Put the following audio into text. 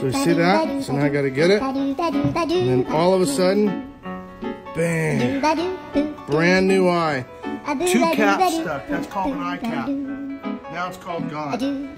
So you see that? So now I gotta get it. And then all of a sudden, bang, brand new eye. Two caps stuck. That's called an eye cap. Now it's called gone.